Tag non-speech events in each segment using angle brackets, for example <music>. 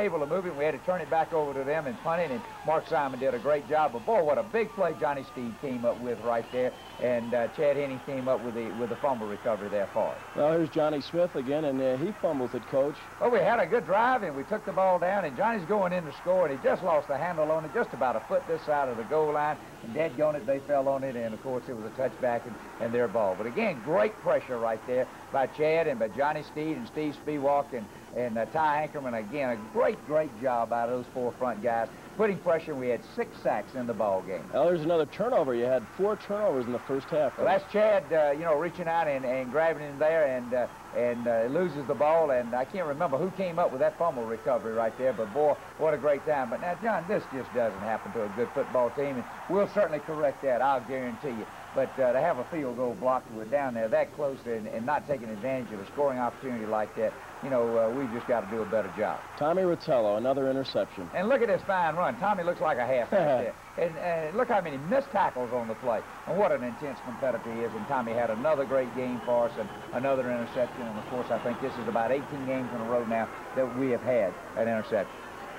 able to move it. We had to turn it back over to them and punt it, and Mark Simon did a great job. But boy, what a big play Johnny Steed came up with right there, and uh, Chad Hennings came up with the with the fumble recovery there for us. Well, here's Johnny Smith again, and uh, he fumbles it, Coach. Well, we had a good drive, and we took the ball down, and Johnny's going in to score, and he just lost the handle on it, just about a foot this side of the goal line, and dead on it, they fell on it, and of course it was a touchback and, and their ball. But again, great pressure right there by Chad and by Johnny Steed and Steve Spiewak and and uh, Ty Ankerman, again, a great, great job out of those four front guys. Putting pressure, we had six sacks in the ball game. Well, there's another turnover. You had four turnovers in the first half. Well, that's Chad, uh, you know, reaching out and, and grabbing him there and uh, and uh, loses the ball. And I can't remember who came up with that fumble recovery right there, but boy, what a great time. But now, John, this just doesn't happen to a good football team, and we'll certainly correct that, I'll guarantee you. But uh, to have a field goal blocked with down there that close and, and not taking advantage of a scoring opportunity like that, you know, uh, we've just got to do a better job. Tommy Rotello, another interception. And look at this fine run. Tommy looks like a halfback there. <laughs> And, and look how many missed tackles on the play. And what an intense competitor he is. And Tommy had another great game for us and another interception. And, of course, I think this is about 18 games in a row now that we have had an interception.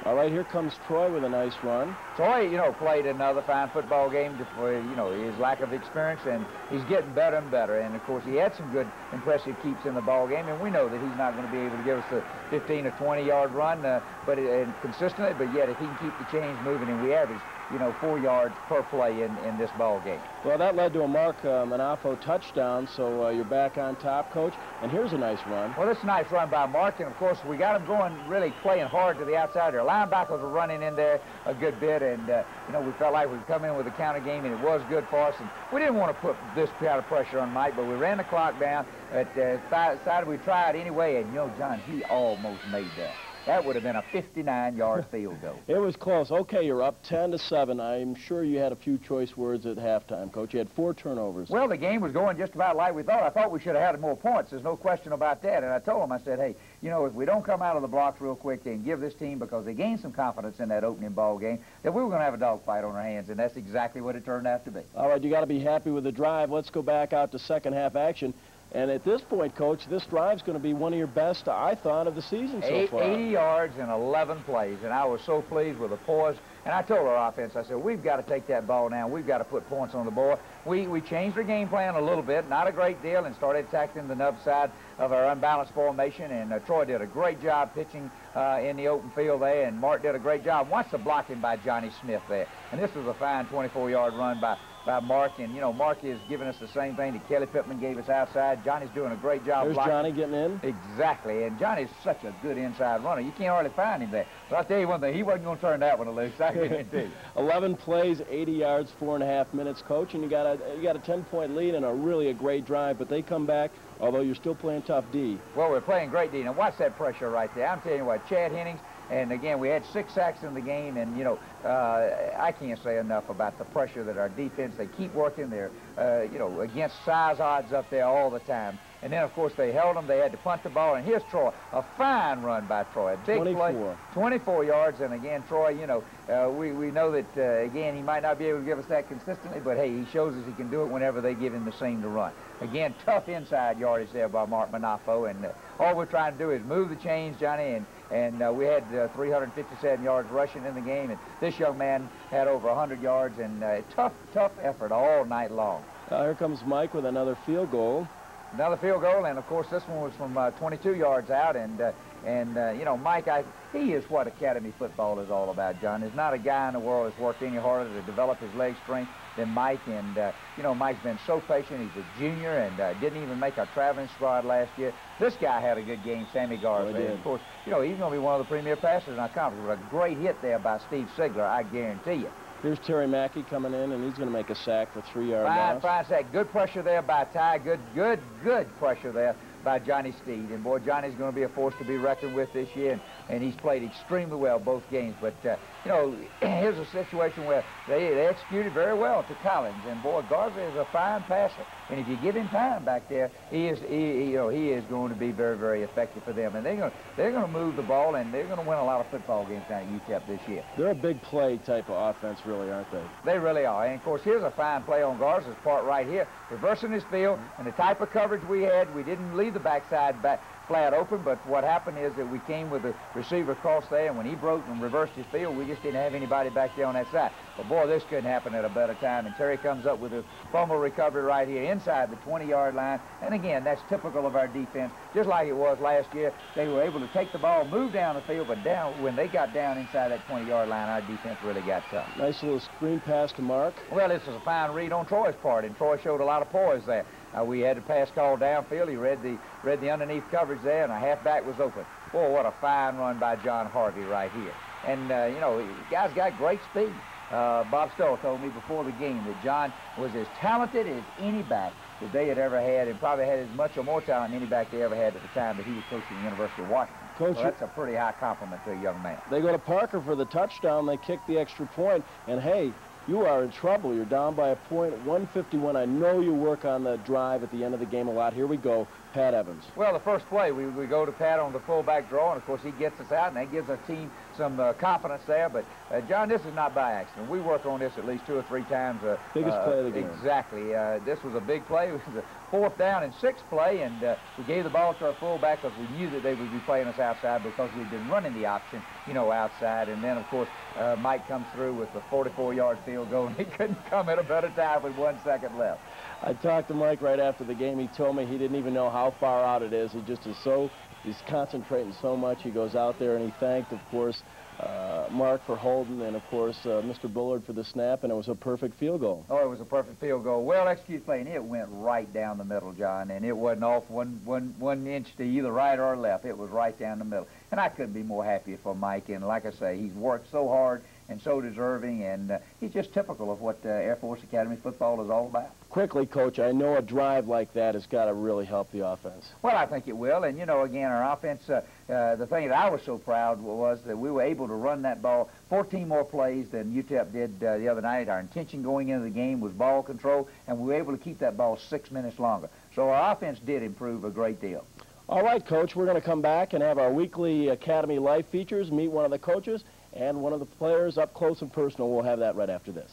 All right, here comes Troy with a nice run. Troy, you know, played another fine football game for, you know, his lack of experience, and he's getting better and better. And, of course, he had some good, impressive keeps in the ball game, and we know that he's not going to be able to give us a 15 or 20-yard run, uh, but uh, consistently, but yet if he can keep the chains moving, and we average you know, four yards per play in, in this ball game. Well, that led to a Mark uh, Manafo touchdown, so uh, you're back on top, Coach. And here's a nice run. Well, this is a nice run by Mark, and of course, we got him going, really playing hard to the outside. Their linebackers were running in there a good bit, and, uh, you know, we felt like we'd come in with a counter game, and it was good for us. And we didn't want to put this kind of pressure on Mike, but we ran the clock down. At uh, decided we tried anyway, and, you know, John, he almost made that. That would have been a 59-yard <laughs> field goal. It was close. Okay, you're up 10 to 7. I'm sure you had a few choice words at halftime, Coach. You had four turnovers. Well, the game was going just about like we thought. I thought we should have had more points. There's no question about that. And I told them, I said, hey, you know, if we don't come out of the blocks real quick and give this team, because they gained some confidence in that opening ball game, that we were going to have a dogfight on our hands, and that's exactly what it turned out to be. All right, you got to be happy with the drive. Let's go back out to second half action. And at this point, Coach, this drive's going to be one of your best, I thought, of the season so Eight, far. 80 yards and 11 plays, and I was so pleased with the poise. And I told our offense, I said, we've got to take that ball now. We've got to put points on the board. We, we changed our game plan a little bit, not a great deal, and started attacking the nub side of our unbalanced formation. And uh, Troy did a great job pitching uh, in the open field there, and Mark did a great job. Watch the blocking by Johnny Smith there. And this was a fine 24-yard run by by Mark. And, you know, Mark is giving us the same thing that Kelly Pittman gave us outside. Johnny's doing a great job There's blocking. Johnny getting in. Exactly. And Johnny's such a good inside runner. You can't hardly find him there. But I'll tell you one thing, he wasn't going to turn that one loose. I guarantee you. <laughs> 11 plays, 80 yards, four and a half minutes, Coach, and you got a you got a 10-point lead and a really a great drive, but they come back, although you're still playing tough D. Well, we're playing great D. Now, watch that pressure right there. I'm telling you what, Chad Hennings, and again, we had six sacks in the game, and, you know, uh, I can't say enough about the pressure that our defense, they keep working. They're, uh, you know, against size odds up there all the time. And then, of course, they held them. They had to punt the ball. And here's Troy. A fine run by Troy. A big 24. play. 24 yards. And again, Troy, you know, uh, we, we know that, uh, again, he might not be able to give us that consistently, but, hey, he shows us he can do it whenever they give him the same to run. Again, tough inside yardage there by Mark Manafo. And uh, all we're trying to do is move the chains, Johnny, and and uh, we had uh, 357 yards rushing in the game, and this young man had over 100 yards, and uh, tough, tough effort all night long. Uh, here comes Mike with another field goal. Another field goal, and of course this one was from uh, 22 yards out, and uh, and uh, you know Mike, I, he is what academy football is all about. John, there's not a guy in the world that's worked any harder to develop his leg strength than Mike, and uh, you know Mike's been so patient. He's a junior and uh, didn't even make our traveling squad last year. This guy had a good game, Sammy Garza. Oh, of course, you know he's going to be one of the premier passers in our conference. With a great hit there by Steve Sigler, I guarantee you. Here's Terry Mackey coming in, and he's going to make a sack for three-yard Fine, loss. fine sack. Good pressure there by Ty. Good, good, good pressure there by Johnny Steed. And, boy, Johnny's going to be a force to be reckoned with this year, and, and he's played extremely well both games. But, uh, you know, <clears throat> here's a situation where they, they executed very well to Collins. And, boy, Garza is a fine passer. And if you give him time back there, he is, he, you know, he is going to be very, very effective for them. And they're going to, they're going to move the ball, and they're going to win a lot of football games down at UTEP this year. They're a big play type of offense, really, aren't they? They really are. And, of course, here's a fine play on Garza's part right here. Reversing his field, and the type of coverage we had, we didn't leave the backside back flat open, but what happened is that we came with the receiver across there, and when he broke and reversed his field, we just didn't have anybody back there on that side. But boy, this couldn't happen at a better time, and Terry comes up with a fumble recovery right here inside the 20-yard line, and again, that's typical of our defense, just like it was last year. They were able to take the ball, move down the field, but down when they got down inside that 20-yard line, our defense really got tough. Nice little screen pass to Mark. Well, this was a fine read on Troy's part, and Troy showed a lot of poise there. Uh, we had a pass call downfield. He read the read the underneath coverage there, and a halfback was open. Boy, what a fine run by John Harvey right here. And, uh, you know, the guy's got great speed. Uh, Bob Stull told me before the game that John was as talented as any back that they had ever had and probably had as much or more talent than any back they ever had at the time that he was coaching the University of Washington. Coach, so that's a pretty high compliment to a young man. They go to Parker for the touchdown. They kick the extra point, and hey, you are in trouble. You're down by a point, 151. I know you work on the drive at the end of the game a lot. Here we go, Pat Evans. Well, the first play, we, we go to Pat on the fullback draw, and of course he gets us out, and that gives our team some uh, confidence there. But, uh, John, this is not by accident. We work on this at least two or three times. Uh, Biggest play of the game. Exactly. Uh, this was a big play. <laughs> It was a fourth down and six play, and uh, we gave the ball to our fullback because we knew that they would be playing us outside because we'd been running the option, you know, outside. And then, of course, uh, Mike comes through with the 44-yard field goal, and he <laughs> couldn't come at a better time with one second left. I talked to Mike right after the game. He told me he didn't even know how far out it is. He just is so, he's concentrating so much. He goes out there and he thanked, of course, uh, Mark for holding, and of course uh, Mr. Bullard for the snap, and it was a perfect field goal. Oh, it was a perfect field goal. Well play, and it went right down the middle, John, and it wasn't off one, one, one inch to either right or left. It was right down the middle, and I couldn't be more happy for Mike. And like I say, he's worked so hard and so deserving, and uh, he's just typical of what uh, Air Force Academy football is all about. Quickly, Coach, I know a drive like that has got to really help the offense. Well, I think it will, and you know, again, our offense, uh, uh, the thing that I was so proud was that we were able to run that ball 14 more plays than UTEP did uh, the other night. Our intention going into the game was ball control, and we were able to keep that ball six minutes longer. So our offense did improve a great deal. All right, Coach, we're going to come back and have our weekly Academy Life features, meet one of the coaches, and one of the players up close and personal. We'll have that right after this.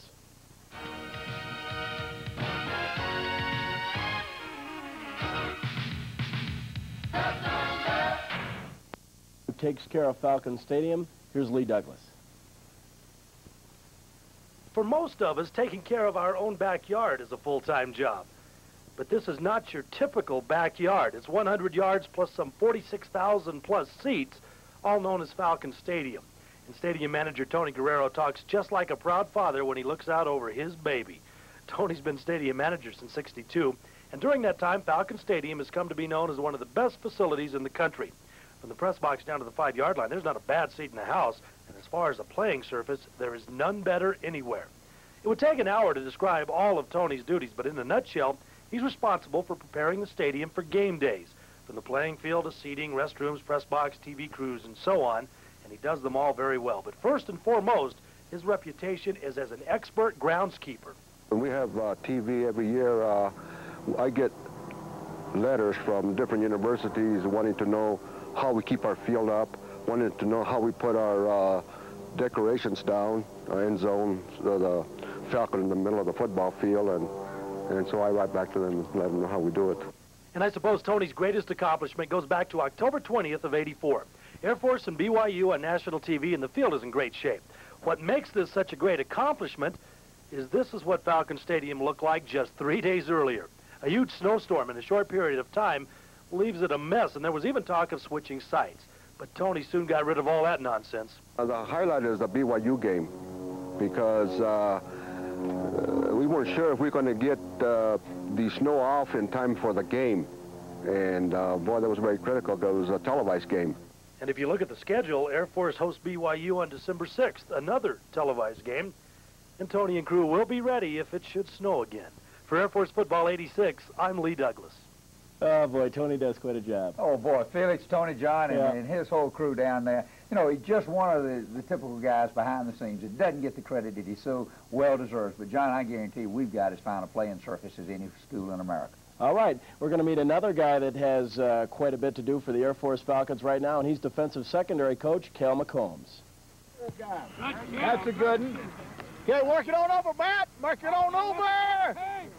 Who takes care of Falcon Stadium? Here's Lee Douglas. For most of us, taking care of our own backyard is a full-time job. But this is not your typical backyard. It's 100 yards plus some 46,000 plus seats, all known as Falcon Stadium. And stadium manager Tony Guerrero talks just like a proud father when he looks out over his baby. <laughs> Tony's been stadium manager since 62, and during that time, Falcon Stadium has come to be known as one of the best facilities in the country. From the press box down to the five-yard line, there's not a bad seat in the house, and as far as a playing surface, there is none better anywhere. It would take an hour to describe all of Tony's duties, but in a nutshell, he's responsible for preparing the stadium for game days, from the playing field to seating, restrooms, press box, TV crews, and so on, and he does them all very well. But first and foremost, his reputation is as an expert groundskeeper. When we have uh, TV every year, uh, I get letters from different universities wanting to know how we keep our field up, wanting to know how we put our uh, decorations down, our end zone, the falcon in the middle of the football field, and, and so I write back to them and let them know how we do it. And I suppose Tony's greatest accomplishment goes back to October 20th of 84. Air Force and BYU on national TV, and the field is in great shape. What makes this such a great accomplishment is this is what Falcon Stadium looked like just three days earlier. A huge snowstorm in a short period of time leaves it a mess, and there was even talk of switching sites. But Tony soon got rid of all that nonsense. Uh, the highlight is the BYU game because uh, uh, we weren't sure if we were going to get uh, the snow off in time for the game. And uh, boy, that was very critical because it was a televised game. And if you look at the schedule, Air Force hosts BYU on December 6th, another televised game. And Tony and crew will be ready if it should snow again. For Air Force Football 86, I'm Lee Douglas. Oh, boy, Tony does quite a job. Oh, boy, Felix, Tony John, and, yeah. and his whole crew down there. You know, he's just one of the, the typical guys behind the scenes that doesn't get the credit that he so well deserves. But, John, I guarantee you, we've got as fine a playing surface as any school in America. All right, we're going to meet another guy that has uh, quite a bit to do for the Air Force Falcons right now, and he's defensive secondary coach Cal McCombs. That's a good one. Okay, work it on over, Matt. Work it on over.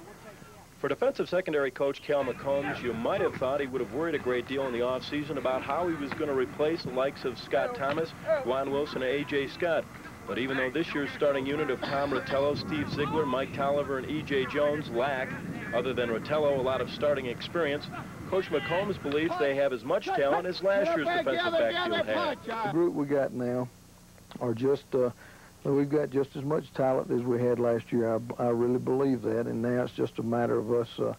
For defensive secondary coach Cal McCombs, you might have thought he would have worried a great deal in the offseason about how he was going to replace the likes of Scott Thomas, Juan Wilson, and A.J. Scott. But even though this year's starting unit of Tom Rotello, Steve Ziegler, Mike Tolliver, and E.J. Jones lack, other than Rotello, a lot of starting experience, Coach McCombs believes they have as much talent as last year's defensive backfield had. The group we got now are just, uh, we've got just as much talent as we had last year. I, I really believe that, and now it's just a matter of us uh,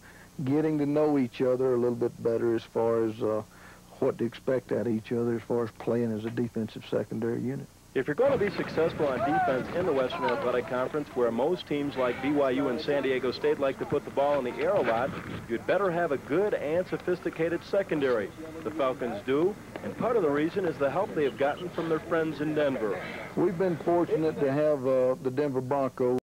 getting to know each other a little bit better as far as uh, what to expect out of each other as far as playing as a defensive secondary unit. If you're going to be successful on defense in the Western Athletic Conference, where most teams like BYU and San Diego State like to put the ball in the air a lot, you'd better have a good and sophisticated secondary. The Falcons do, and part of the reason is the help they have gotten from their friends in Denver. We've been fortunate to have uh, the Denver Broncos